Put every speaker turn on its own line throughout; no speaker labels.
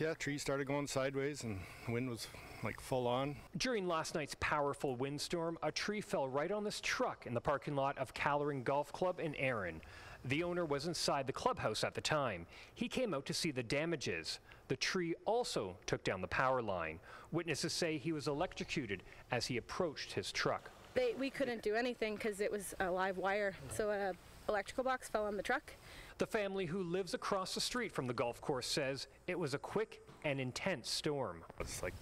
yeah, trees started going sideways and the wind was like full on.
During last night's powerful windstorm, a tree fell right on this truck in the parking lot of Caloran Golf Club in Erin. The owner was inside the clubhouse at the time. He came out to see the damages. The tree also took down the power line. Witnesses say he was electrocuted as he approached his truck.
They, we couldn't do anything because it was a live wire, so a electrical box fell on the truck.
The family who lives across the street from the golf course says it was a quick and intense storm.
It's like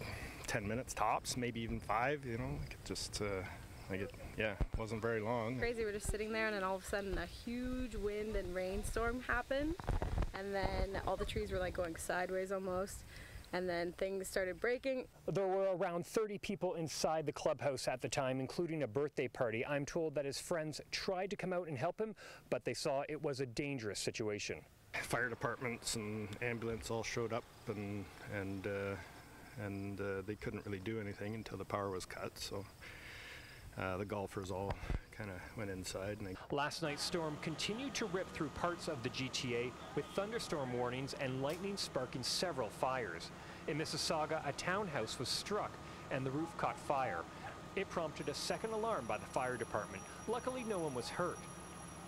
10 minutes tops, maybe even five, you know, like it just, uh, like it, yeah, wasn't very long.
Crazy, we're just sitting there and then all of a sudden a huge wind and rainstorm happened and then all the trees were like going sideways almost and then things started breaking.
There were around 30 people inside the clubhouse at the time, including a birthday party. I'm told that his friends tried to come out and help him, but they saw it was a dangerous situation.
Fire departments and ambulance all showed up and, and, uh, and uh, they couldn't really do anything until the power was cut, so uh, the golfers all kind of went inside. And they
Last night's storm continued to rip through parts of the GTA with thunderstorm warnings and lightning sparking several fires. In Mississauga, a townhouse was struck and the roof caught fire. It prompted a second alarm by the fire department. Luckily, no one was hurt.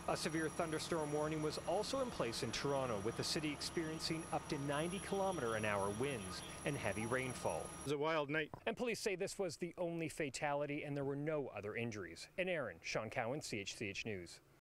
A severe thunderstorm warning was also in place in Toronto, with the city experiencing up to 90 kilometer an hour winds and heavy rainfall.
it was a wild night.
And police say this was the only fatality and there were no other injuries. In Erin, Sean Cowan, CHCH News.